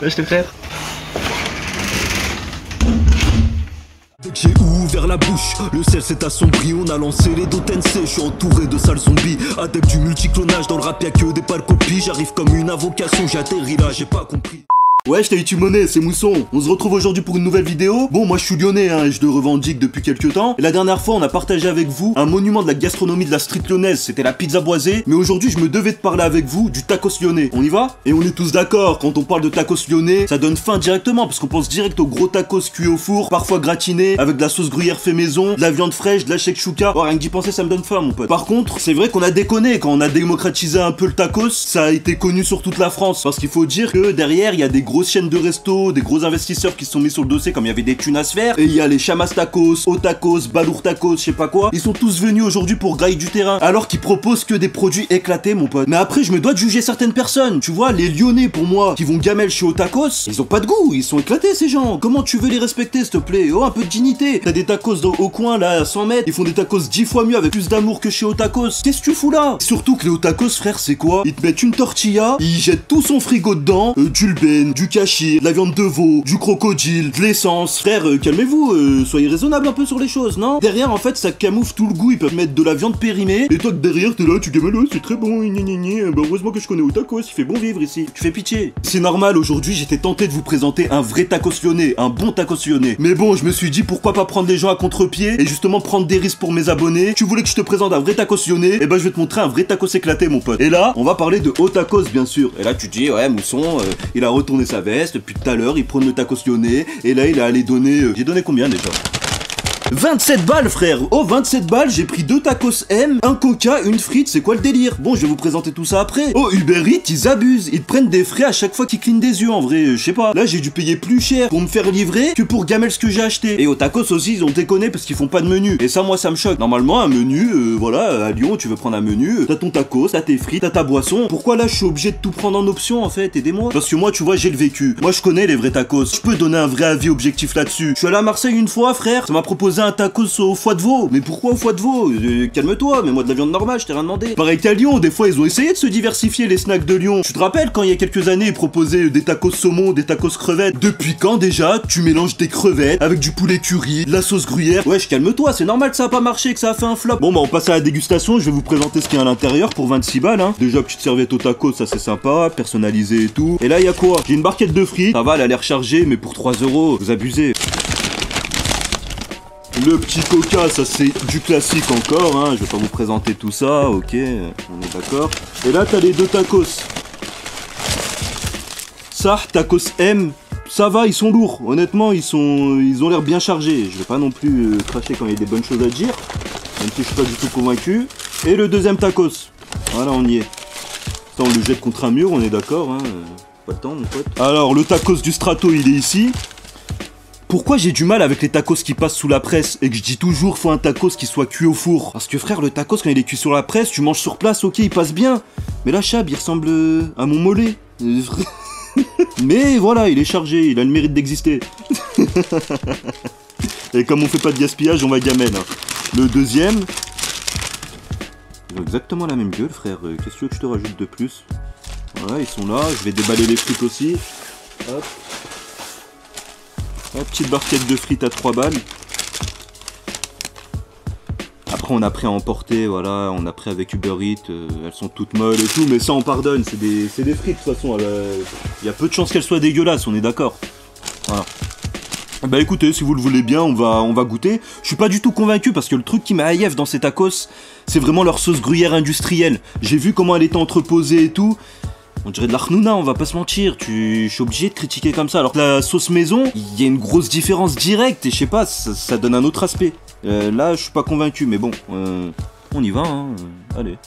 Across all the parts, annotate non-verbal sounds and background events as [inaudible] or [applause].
Frères. Dès que j'ai ouvert la bouche, le ciel s'est assombri, on a lancé les Dotense, je suis entouré de sales zombies, adepte du multiclonage, dans le rap que des pâles copies, j'arrive comme une invocation, j'atterris là, j'ai pas compris. Ouais, je t'ai monnaie, c'est Mousson. On se retrouve aujourd'hui pour une nouvelle vidéo. Bon, moi je suis lyonnais, hein, et je le revendique depuis quelques temps. La dernière fois, on a partagé avec vous un monument de la gastronomie de la street lyonnaise, c'était la pizza boisée. Mais aujourd'hui, je me devais de parler avec vous du tacos lyonnais. On y va? Et on est tous d'accord, quand on parle de tacos lyonnais, ça donne faim directement, parce qu'on pense direct au gros tacos cuit au four, parfois gratiné, avec de la sauce gruyère fait maison, de la viande fraîche, de la shakshuka. Oh, rien que d'y penser, ça me donne faim, mon pote. Par contre, c'est vrai qu'on a déconné quand on a démocratisé un peu le tacos. Ça a été connu sur toute la France, parce qu'il faut dire que derrière, il y a des grosses chaînes de restos des gros investisseurs qui se sont mis sur le dossier comme il y avait des thunes à se faire. Et il y a les Chamas Tacos, Otacos, Balour Tacos, je sais pas quoi. Ils sont tous venus aujourd'hui pour grailler du terrain. Alors qu'ils proposent que des produits éclatés, mon pote. Mais après, je me dois de juger certaines personnes. Tu vois, les Lyonnais, pour moi, qui vont gamelle chez Otacos, ils ont pas de goût. Ils sont éclatés, ces gens. Comment tu veux les respecter, s'il te plaît? Oh, un peu de dignité. T'as des tacos au coin, là, à 100 mètres. Ils font des tacos 10 fois mieux avec plus d'amour que chez Otacos. Qu'est-ce que tu fous là? Surtout que les Otacos, frère, c'est quoi? Ils te mettent une tortilla, ils jettent tout son frigo dedans, euh, du lben, du cachir, de la viande de veau, du crocodile, de l'essence. Frère, euh, calmez-vous, euh, soyez raisonnable un peu sur les choses, non? Derrière, en fait, ça camoufle tout le goût. Ils peuvent mettre de la viande périmée. Et toi, derrière, t'es là, tu gamelles, oh, c'est très bon, gna gna gna. Bah, heureusement que je connais Otacos, il fait bon vivre ici. Tu fais pitié. C'est normal, aujourd'hui, j'étais tenté de vous présenter un vrai tacos lyonnais, un bon tacos lyonnais. Mais bon, je me suis dit, pourquoi pas prendre les gens à contre-pied et justement prendre des risques pour mes abonnés. Tu voulais que je te présente un vrai tacos lyonnais, et ben je vais te montrer un vrai tacos éclaté, mon pote. Et là, on va parler de haut tacos, bien sûr. Et là, tu dis, ouais, Mousson, euh, il a retourné sa veste, depuis tout à l'heure, il prône le tacos et là, il a allé donner. euh, J'ai donné combien déjà? 27 balles frère Oh 27 balles, j'ai pris deux tacos M, un coca, une frite, c'est quoi le délire? Bon je vais vous présenter tout ça après. Oh Uber Eats, ils abusent, ils prennent des frais à chaque fois qu'ils clignent des yeux en vrai, euh, je sais pas. Là j'ai dû payer plus cher pour me faire livrer que pour gamel ce que j'ai acheté. Et au tacos aussi ils ont déconné parce qu'ils font pas de menu. Et ça moi ça me choque. Normalement un menu, euh, voilà, à Lyon tu veux prendre un menu, euh, t'as ton tacos, t'as tes frites, t'as ta boisson. Pourquoi là je suis obligé de tout prendre en option en fait? Aidez-moi. Parce que moi tu vois j'ai le vécu. Moi je connais les vrais tacos. Je peux donner un vrai avis objectif là-dessus. Je suis allé à Marseille une fois frère, ça m'a proposé un tacos au foie de veau. Mais pourquoi au foie de veau Euh, Calme-toi, mais moi de la viande normale, je t'ai rien demandé. Pareil qu'à Lyon, des fois ils ont essayé de se diversifier les snacks de Lyon. Tu te rappelles quand il y a quelques années ils proposaient des tacos saumon, des tacos crevettes? Depuis quand déjà tu mélanges des crevettes avec du poulet curry, de la sauce gruyère? Wesh, calme-toi, c'est normal que ça a pas marché, que ça a fait un flop. Bon bah on passe à la dégustation, je vais vous présenter ce qu'il y a à l'intérieur pour 26 balles. Hein. Déjà petite serviette au tacos, ça c'est sympa, personnalisé et tout. Et là il y a quoi? J'ai une barquette de frites, ça va, elle a l'air chargée, mais pour 3 euros, vous abusez. Le petit coca, ça c'est du classique encore, hein. je vais pas vous présenter tout ça, ok, on est d'accord. Et là t'as les deux tacos. Ça, tacos M, ça va, ils sont lourds, honnêtement ils ont l'air bien chargés. Je vais pas non plus euh, cracher quand il y a des bonnes choses à dire, même si je suis pas du tout convaincu. Et le deuxième tacos, voilà on y est. Ça on le jette contre un mur, on est d'accord, hein. Pas le temps mon pote. Alors le tacos du strato il est ici. Pourquoi j'ai du mal avec les tacos qui passent sous la presse et que je dis toujours faut un tacos qui soit cuit au four Parce que frère, le tacos quand il est cuit sur la presse, tu manges sur place, ok, il passe bien. Mais là, Chab, il ressemble euh, à mon mollet. [laughs] Mais voilà, il est chargé, il a le mérite d'exister. [laughs] et comme on fait pas de gaspillage, on va gamelle. hein. Le deuxième. Ils ont exactement la même gueule, frère. Euh, Qu'est-ce que tu veux que je te rajoute de plus? Voilà, ils sont là. Je vais déballer les frites aussi. Hop. Petite barquette de frites à 3 balles. Après, on a pris à emporter, voilà, on a pris avec Uber Eats, euh, elles sont toutes molles et tout, mais ça on pardonne, c'est des, des frites de toute façon, il y a peu de chances qu'elles soient dégueulasses, on est d'accord. Voilà. Bah écoutez, si vous le voulez bien, on va, on va goûter. Je suis pas du tout convaincu parce que le truc qui m'a dans ces tacos, c'est vraiment leur sauce gruyère industrielle. J'ai vu comment elle était entreposée et tout. On dirait de l'arnouna, on va pas se mentir. Tu... Je suis obligé de critiquer comme ça. Alors que la sauce maison, il y a une grosse différence directe et je sais pas, ça, donne un autre aspect. Euh, là, je suis pas convaincu, mais bon, euh, on y va, hein. euh, Allez.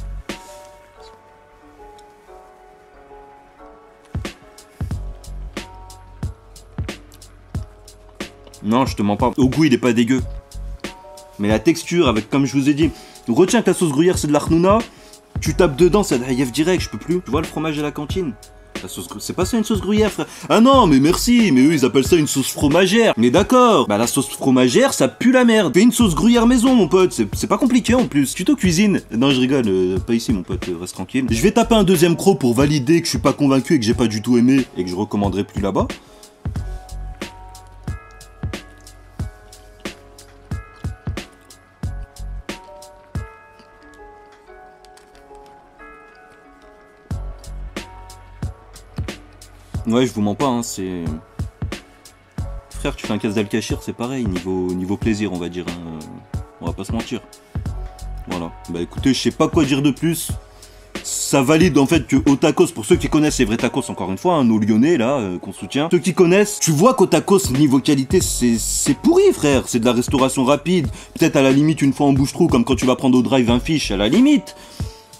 Non, je te mens pas. Au goût, il est pas dégueu. Mais la texture, avec comme je vous ai dit, retiens que la sauce gruyère c'est de l'arnouna. Tu tapes dedans, ça haïf direct, je peux plus. Tu vois le fromage de la cantine La C'est pas ça une sauce gruyère, frère Ah non, mais merci, mais eux ils appellent ça une sauce fromagère. Mais d'accord, bah la sauce fromagère ça pue la merde. Fais une sauce gruyère maison, mon pote, c'est c'est pas compliqué en plus. Tuto cuisine. Non, je rigole, euh, pas ici, mon pote, euh, reste tranquille. Je vais taper un deuxième croc pour valider que je suis pas convaincu et que j'ai pas du tout aimé et que je recommanderai plus là-bas. Ouais, je vous mens pas, hein, c'est. Frère, tu fais un casse d'Alcachir, c'est pareil, niveau, niveau plaisir, on va dire. hein, euh, On va pas se mentir. Voilà. Bah écoutez, je sais pas quoi dire de plus. Ça valide en fait que au tacos, pour ceux qui connaissent les vrais tacos, encore une fois, hein, nos lyonnais là, euh, qu'on soutient. Ceux qui connaissent, tu vois qu'au tacos, niveau qualité, c'est pourri, frère. C'est de la restauration rapide. Peut-être à la limite une fois en bouche-trou, comme quand tu vas prendre au drive un fiche, à la limite.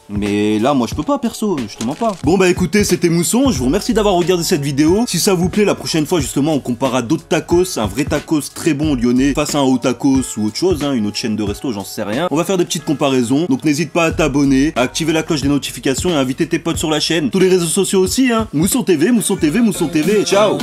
Mais là, moi, je peux pas, perso, je te mens pas. Bon, bah écoutez, c'était Mousson, je vous remercie d'avoir regardé cette vidéo. Si ça vous plaît, la prochaine fois, justement, on comparera d'autres tacos, un vrai tacos très bon lyonnais, face à un haut tacos ou autre chose, hein, une autre chaîne de resto, j'en sais rien. On va faire des petites comparaisons, donc n'hésite pas à t'abonner, à activer la cloche des notifications et à inviter tes potes sur la chaîne. Tous les réseaux sociaux aussi, hein. Mousson TV, Mousson TV, Mousson TV, ciao